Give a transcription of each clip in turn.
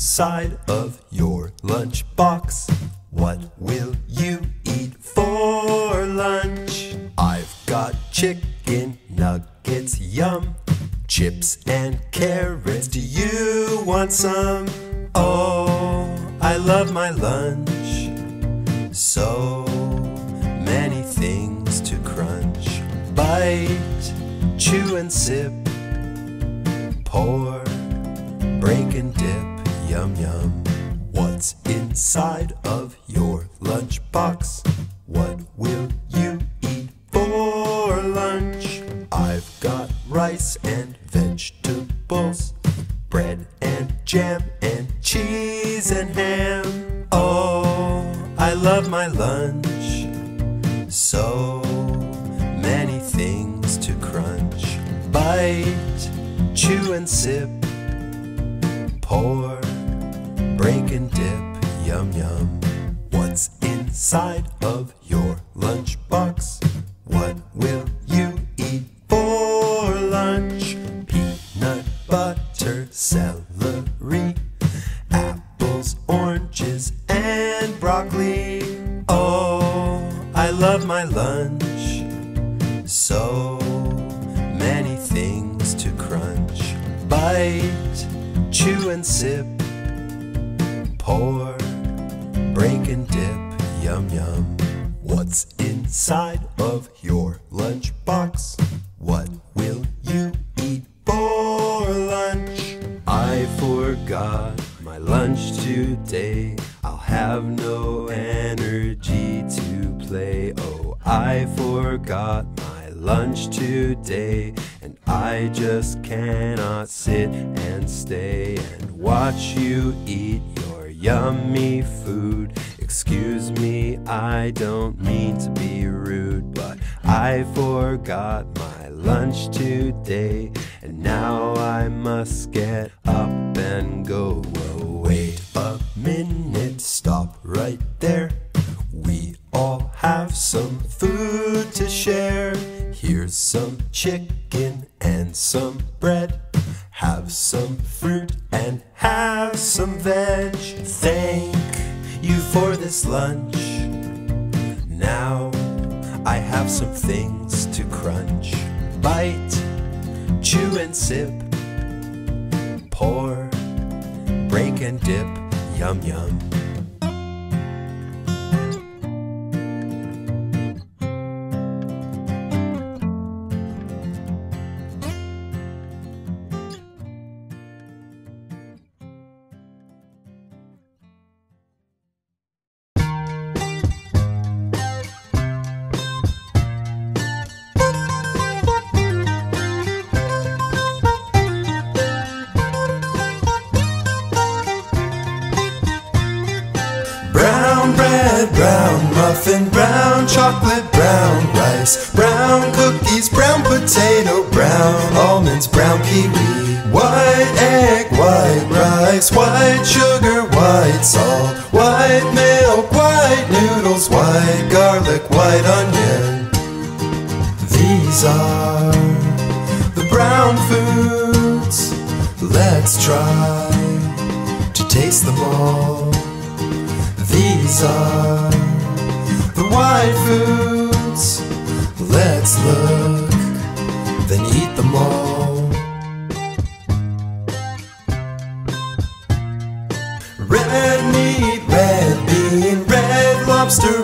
Side of your lunchbox? What will you eat for lunch? I've got chicken nuggets, yum. Chips and carrots, do you want some? Oh, I love my lunch. crunch, peanut butter salad. some veg. Thank you for this lunch. Now I have some things to crunch. Bite, chew and sip. Pour, break and dip. Yum yum. dried foods. Let's look, then eat them all. Red meat, red bean, red lobster.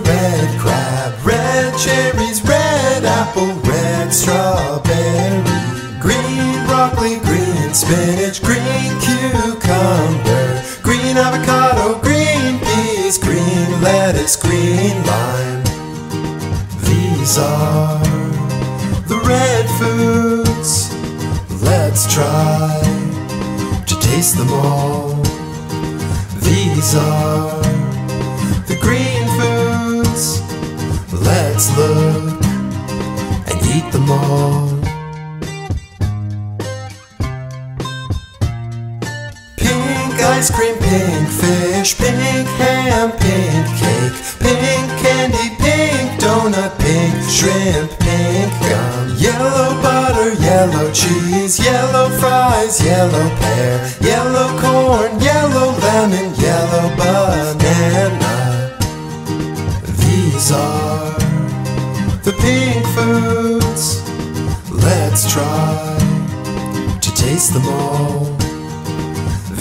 These are the red foods. Let's try to taste them all. These are the green foods. Let's look taste them all.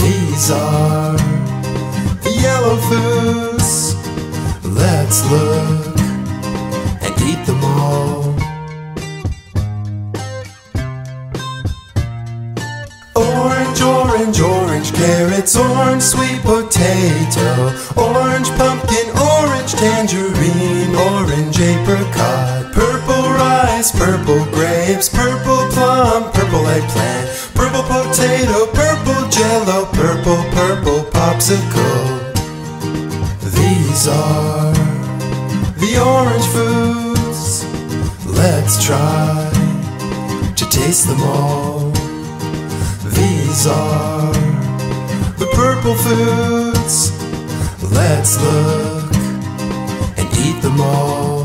These are the yellow foods. Let's look and eat them all. Orange, orange, orange carrots, orange sweet potato, orange pumpkin, orange tangerine, orange apricot, purple rice, purple grapes, purple plum, purple eggplant, potato, purple jello, purple, purple popsicle. These are the orange foods. Let's try to taste them all. These are the purple foods. Let's look and eat them all.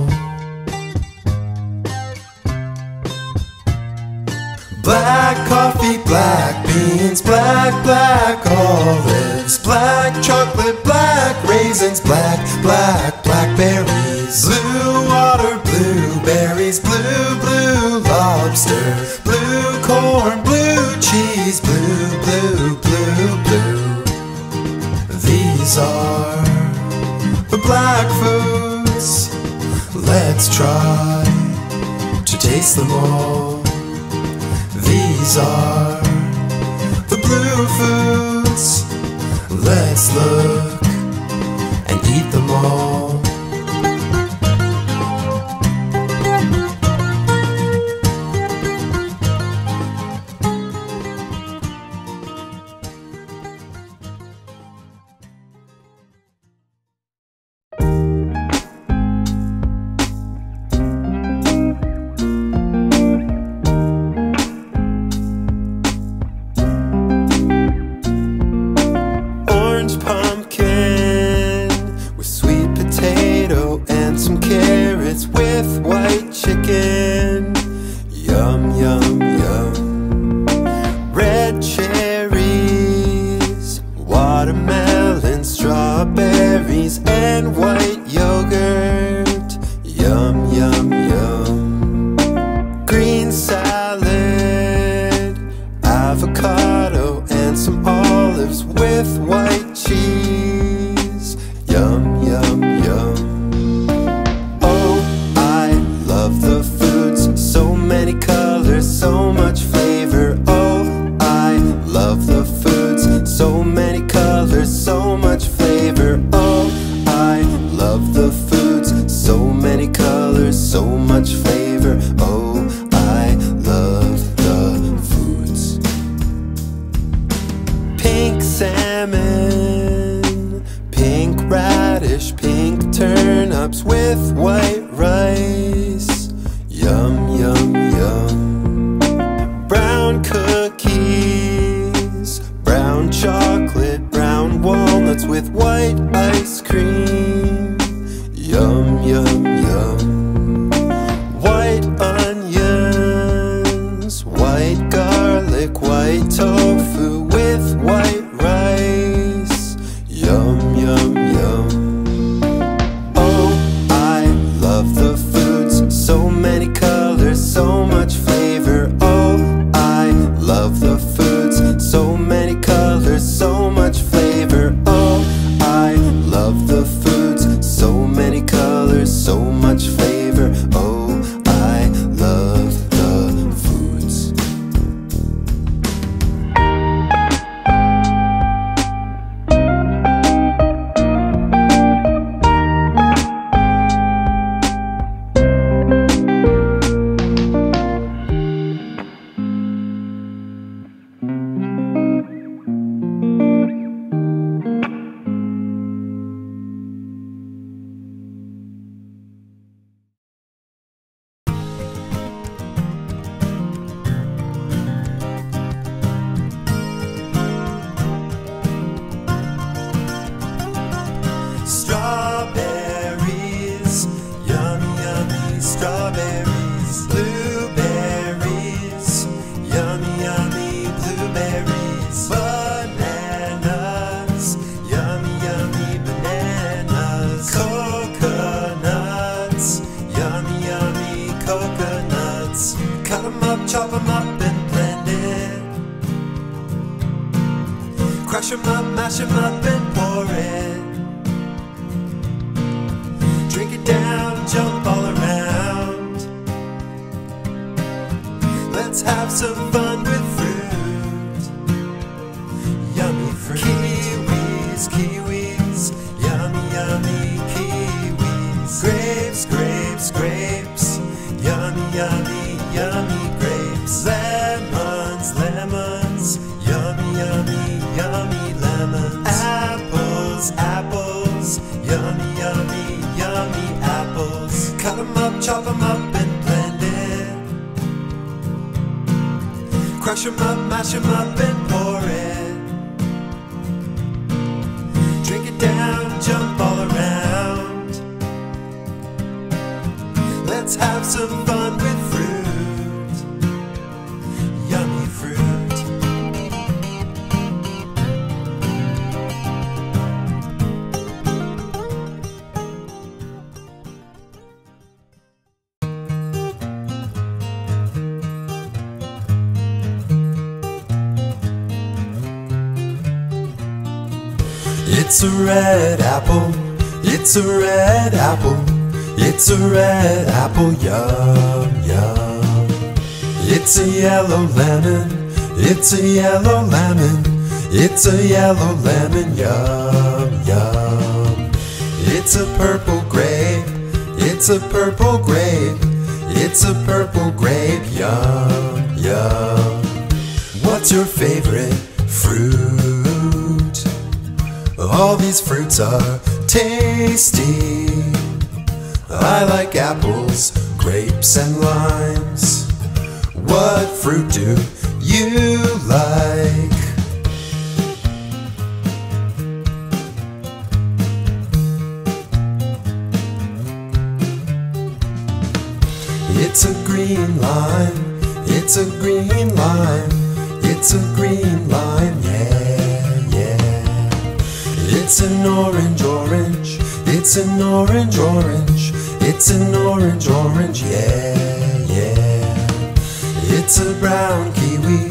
Black coffee, black beans, black, black olives, black chocolate, black raisins, black, black, blackberries, blue water, blueberries, blue, blue lobster, blue corn, blue cheese, blue, blue, blue, blue. These are the black foods. Let's try to taste them all. These are the blue foods. Let's look and eat them all. With fruit. Yummy fruit. Kiwis, kiwis, yummy, yummy kiwis. Grapes, grapes, grapes, yummy, yummy, yummy grapes. Lemons, lemons, yummy, yummy, yummy lemons. Apples, apples, yummy, yummy, yummy apples. Cut 'em up, chop 'em up Crush 'em up, mash 'em up and pour it. Drink it down, jump all around. Let's have some fun with red apple. It's a red apple. It's a red apple. Yum, yum. It's a yellow lemon. It's a yellow lemon. It's a yellow lemon. Yum, yum. It's a purple grape. It's a purple grape. It's a purple grape. Yum, yum. What's your favorite fruit? All these fruits are tasty. I like apples, grapes, and limes. What fruit do you like? It's a green lime. It's a green lime. It's a green lime. Yeah. It's an orange, orange. It's an orange, orange. It's an orange, orange. Yeah, yeah. It's a brown kiwi.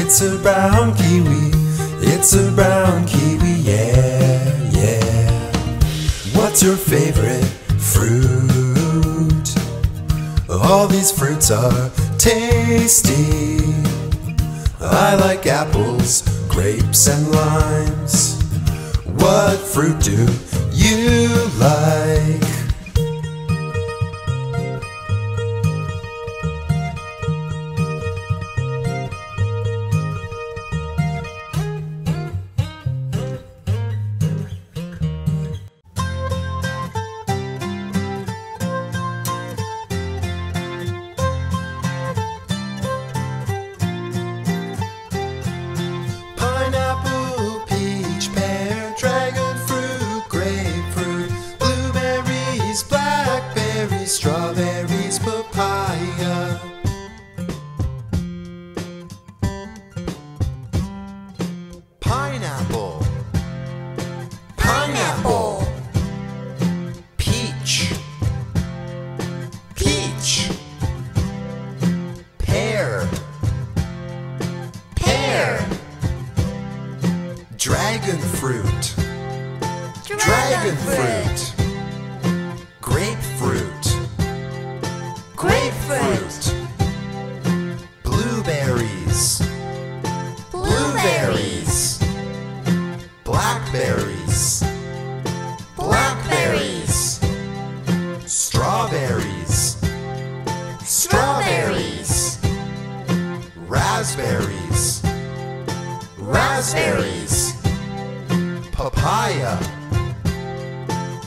It's a brown kiwi. It's a brown kiwi. Yeah, yeah. What's your favorite fruit? All these fruits are tasty. I like apples, grapes, and limes. What fruit do you like? Raspberries. Raspberries. Papaya.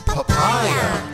Papaya.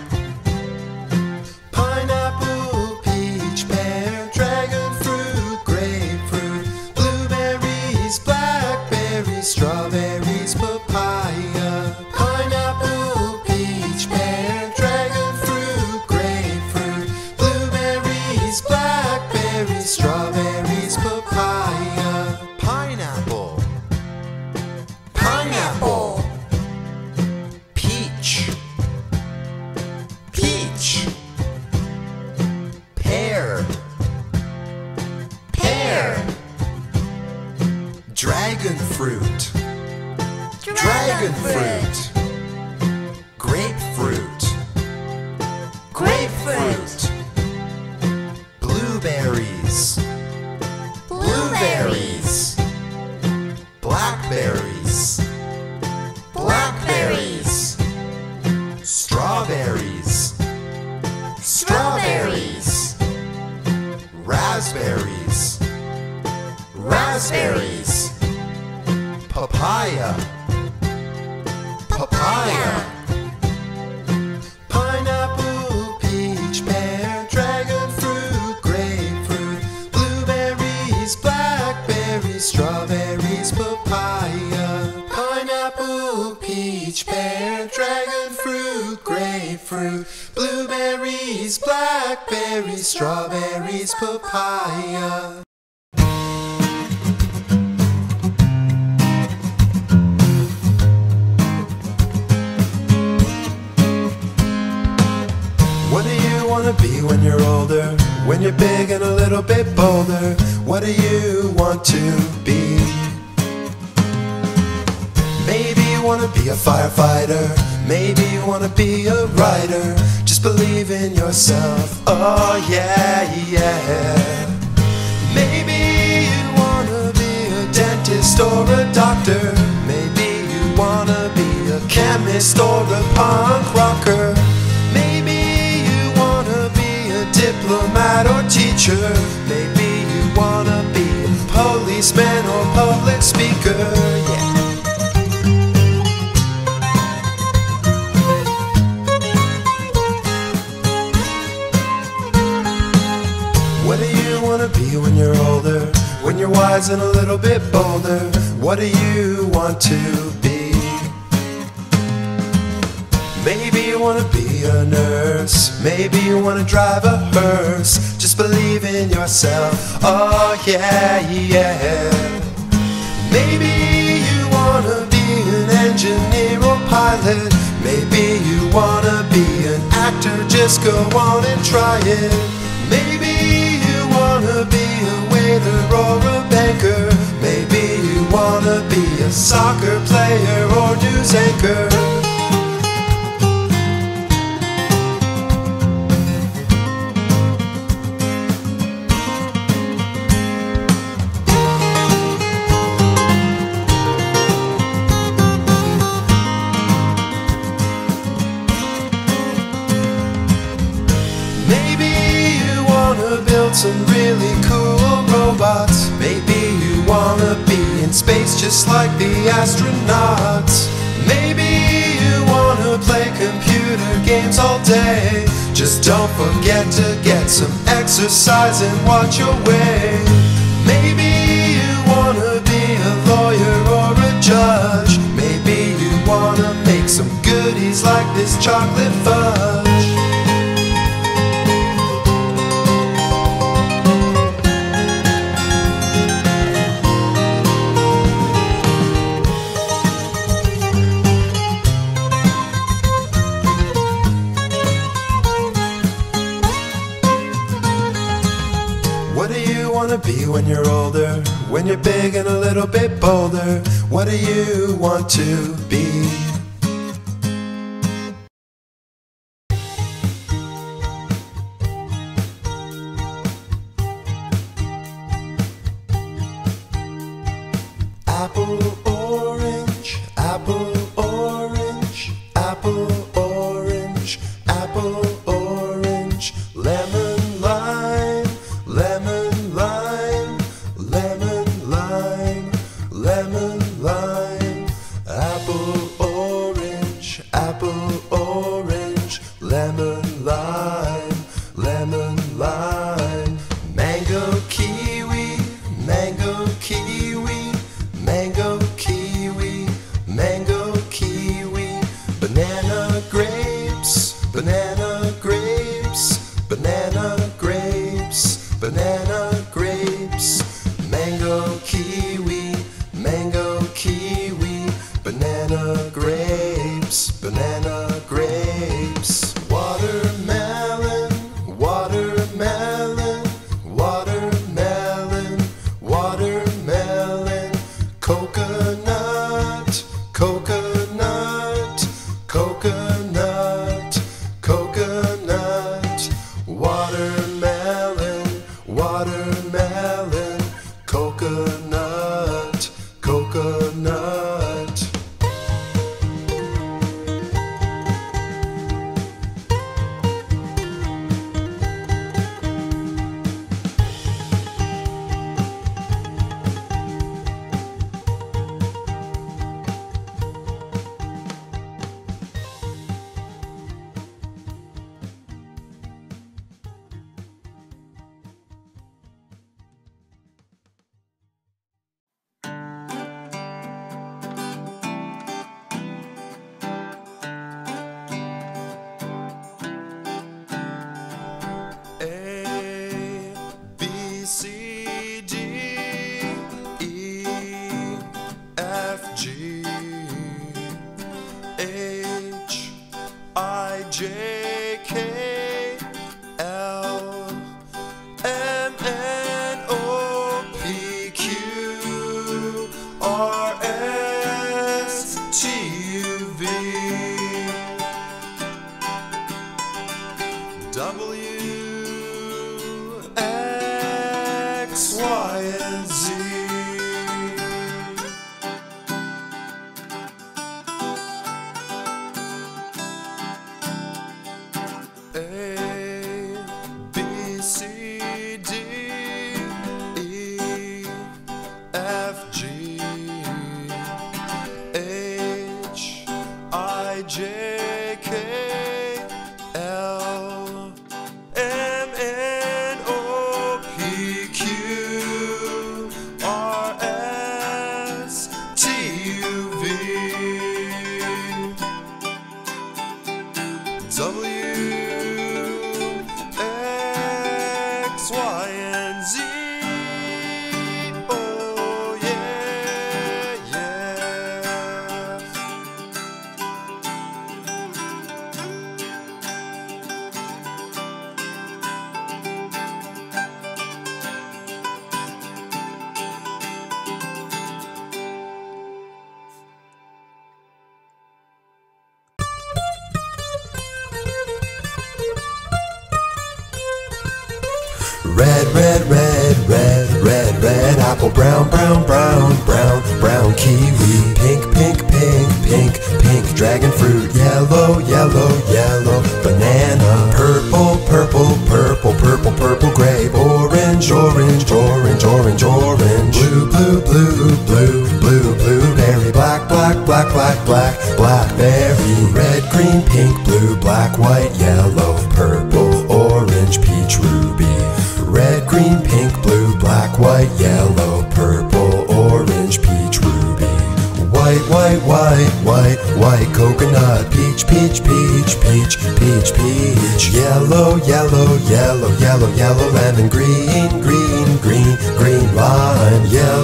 Papaya, papaya. Pineapple, peach, pear, dragon fruit, grapefruit, blueberries, blackberries, strawberries, papaya. Pineapple, peach, pear, dragon fruit, grapefruit, blueberries, blackberries, strawberries, papaya. When you're older? When you're big and a little bit bolder? What do you want to be? Maybe you wanna be a firefighter. Maybe you wanna be a writer. Just believe in yourself. Oh yeah, yeah. Maybe you wanna be a dentist or a doctor. Maybe you wanna be a chemist or a punk rocker. Diplomat or teacher. Maybe you wanna be a policeman or public speaker. Yeah. What do you wanna be when you're older? When you're wise and a little bit bolder? What do you want to be? Maybe you wanna be a nurse. Maybe you wanna drive a hearse. Just believe in yourself. Oh yeah, yeah. Maybe you wanna be an engineer or pilot. Maybe you wanna be an actor. Just go on and try it. Maybe you wanna be a waiter or a banker. Maybe you wanna be a soccer player or news anchor. Astronauts. Maybe you wanna play computer games all day. Just don't forget to get some exercise and watch your weight. Maybe you wanna be a lawyer or a judge. Maybe you wanna make some goodies like this chocolate fudge. When you're big and a little bit bolder? What do you want to be? 我。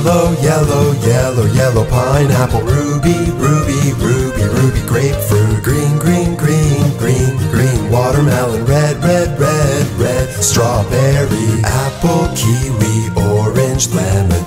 Yellow, yellow, yellow, yellow pineapple. Ruby, ruby, ruby, ruby grapefruit. Green, green, green, green, green watermelon. Red, red, red, red strawberry. Apple, kiwi, orange, lemon.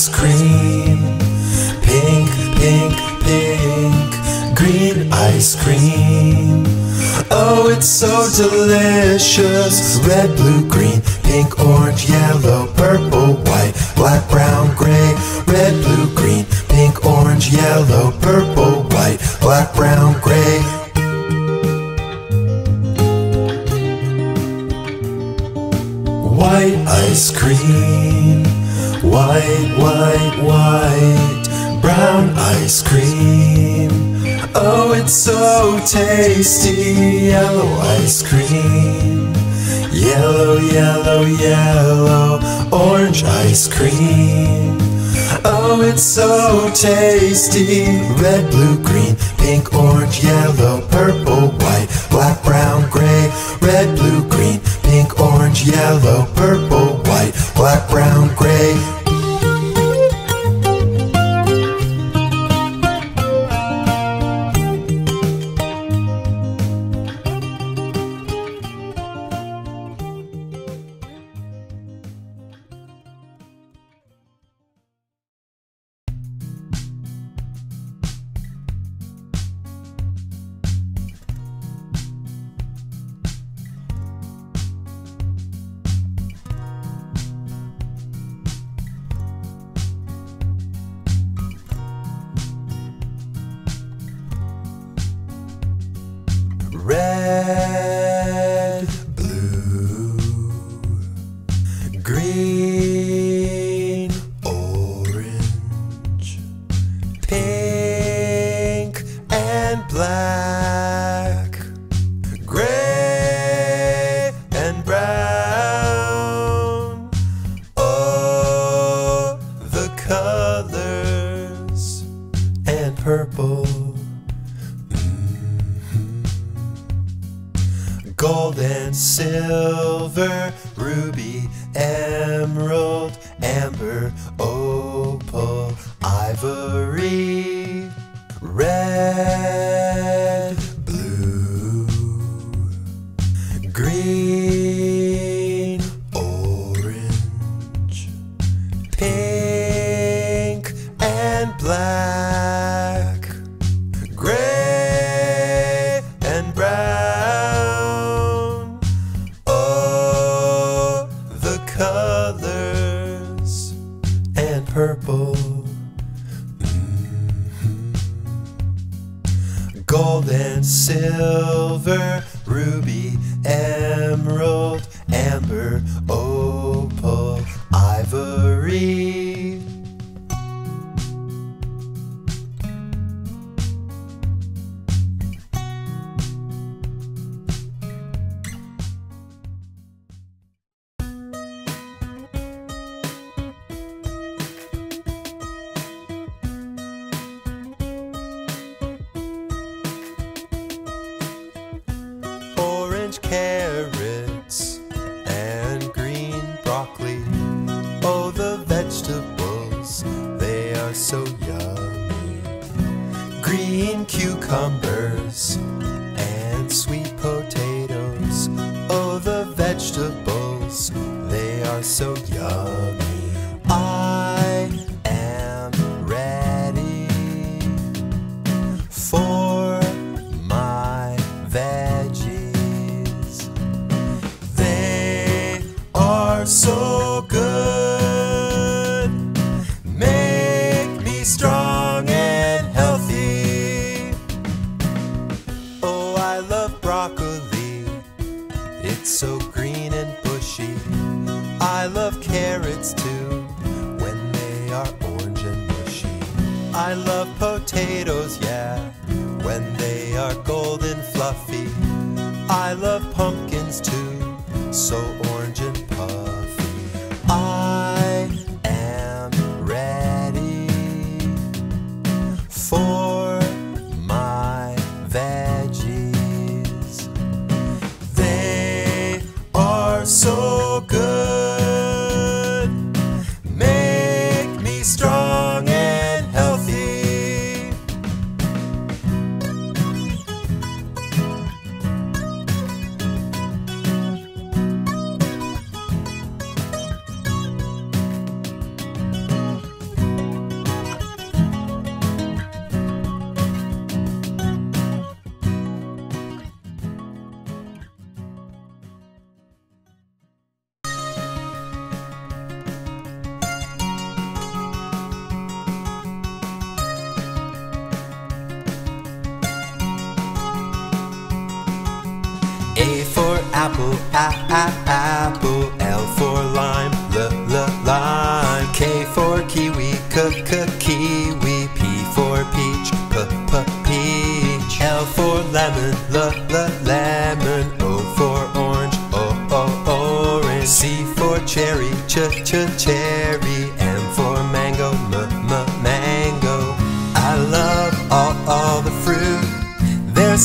ice cream. Pink, pink, pink, green ice cream. Oh, it's so delicious. Red, blue, White, white, white, brown ice cream. Oh, it's so tasty, yellow ice cream. Yellow, yellow, yellow, orange ice cream. Oh, it's so tasty, red, blue, green, pink, orange, yellow, purple, white, black, brown, gray, red, blue, green, pink, orange, yellow, purple, white, black, brown, gray, carrots and green broccoli. Oh, the vegetables, they are so yummy. Green cucumbers.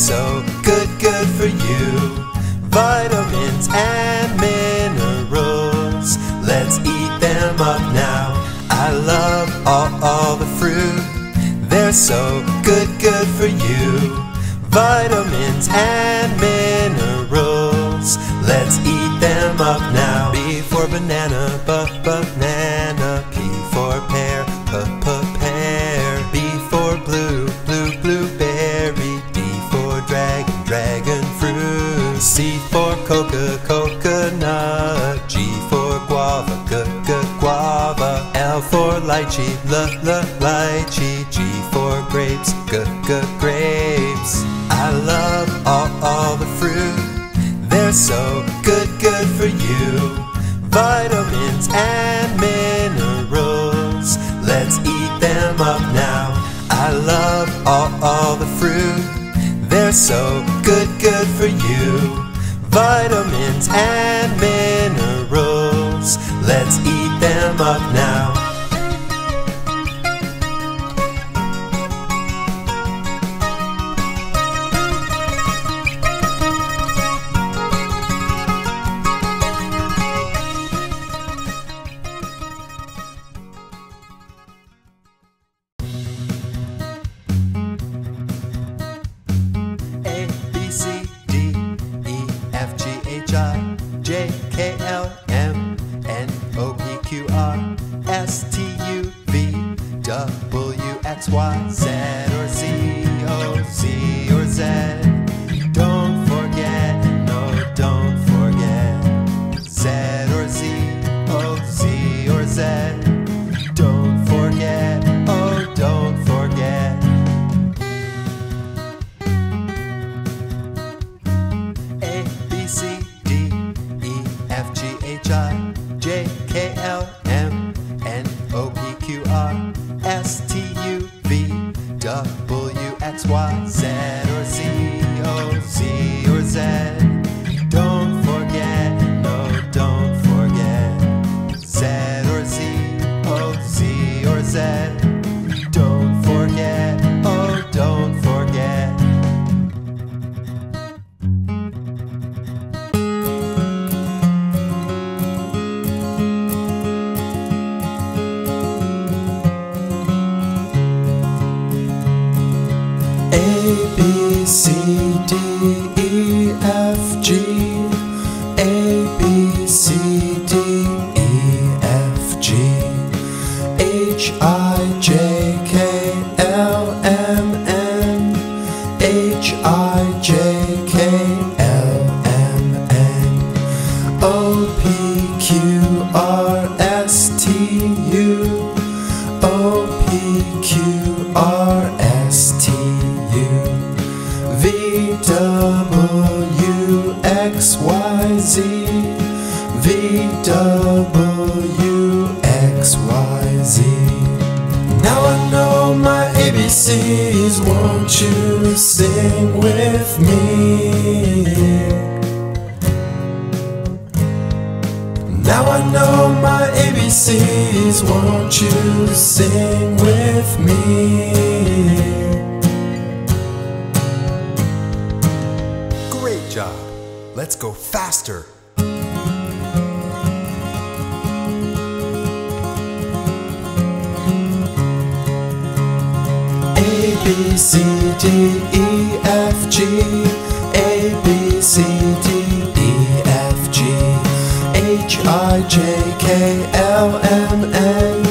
so good, good for you. Vitamins and minerals, let's eat them up now. I love all, all the fruit, they're so good, good for you. Vitamins and for lychee, l l lychee, G for grapes, g g grapes. I love all all the fruit, they're so good good for you. Vitamins and minerals, let's eat them up now. I love all all the fruit, they're so good good for you. Vitamins and B, C, D, E, F, G A, B, C, D, E, F, G H, I, J, K, L, M, N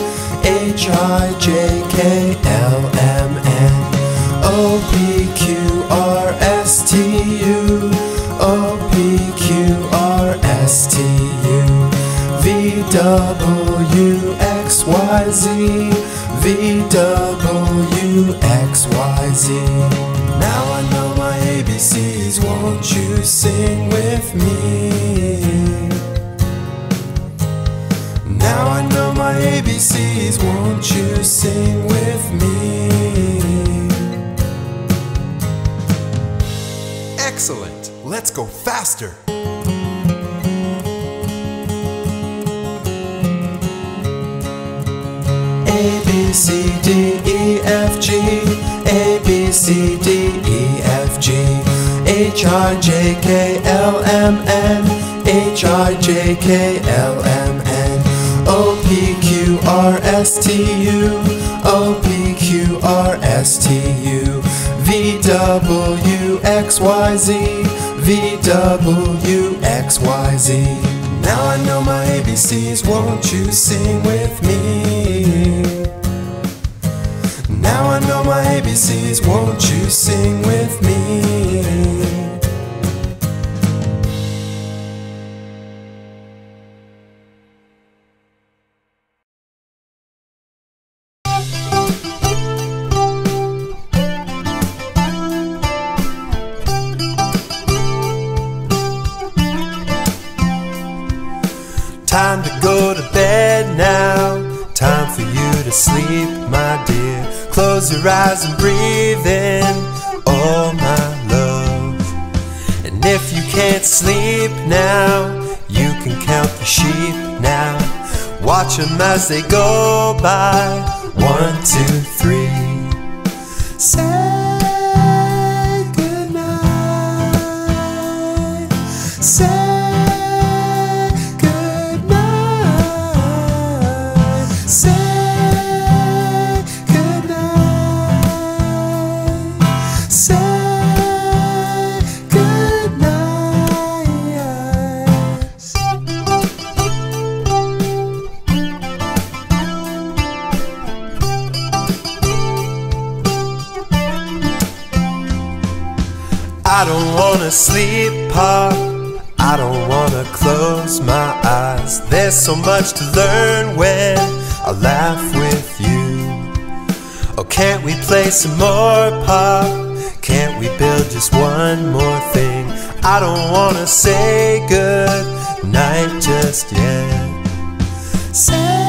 H, I, J, K, L, M, N O, P, Q, R, S, T, U O, P, Q, R, S, T, U V, W, X, Y, Z V, W, now I know my ABCs, won't you sing with me? Now I know my ABCs, won't you sing with me? Excellent! Let's go faster! C D E F G A B C D E F G H I J K L M N H I J K L M N O P Q R S T U O P Q R S T U V W X Y Z V W X Y Z Now I know my ABCs, won't you sing with me? Now I know my ABCs, won't you sing with me? Close your eyes and breathe in, all my love. And if you can't sleep now, you can count the sheep now. Watch them as they go by. One, two, three. Say wanna sleep, Pop. I don't wanna close my eyes. There's so much to learn when I laugh with you. Oh, can't we play some more, Pop? Can't we build just one more thing? I don't wanna say good night just yet. Say